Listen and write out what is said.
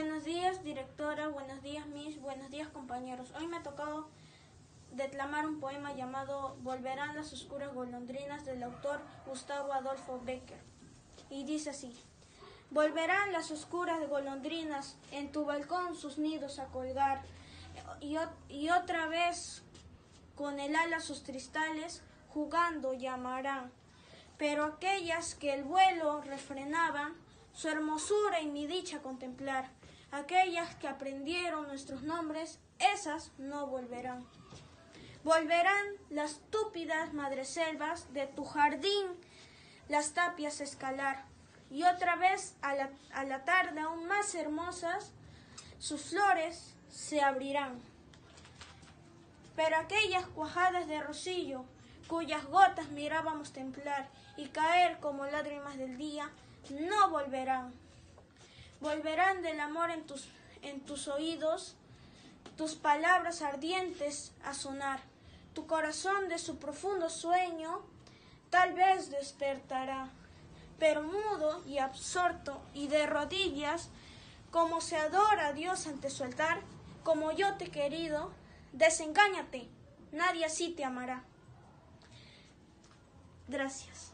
Buenos días, directora. Buenos días, Miss. Buenos días, compañeros. Hoy me ha tocado declamar un poema llamado Volverán las oscuras golondrinas del autor Gustavo Adolfo Becker. Y dice así. Volverán las oscuras golondrinas en tu balcón sus nidos a colgar y, y otra vez con el ala sus cristales jugando llamarán. Pero aquellas que el vuelo refrenaban, su hermosura y mi dicha contemplar, aquellas que aprendieron nuestros nombres, esas no volverán. Volverán las túpidas madreselvas de tu jardín, las tapias escalar, y otra vez a la, a tarde aún más hermosas, sus flores se abrirán. Pero aquellas cuajadas de rocillo, cuyas gotas mirábamos templar y caer como lágrimas del día, no volverán. Volverán del amor en tus, en tus oídos, tus palabras ardientes a sonar. Tu corazón de su profundo sueño tal vez despertará, pero mudo y absorto y de rodillas, como se adora a Dios ante su altar, como yo te he querido, desengáñate, nadie así te amará. Gracias.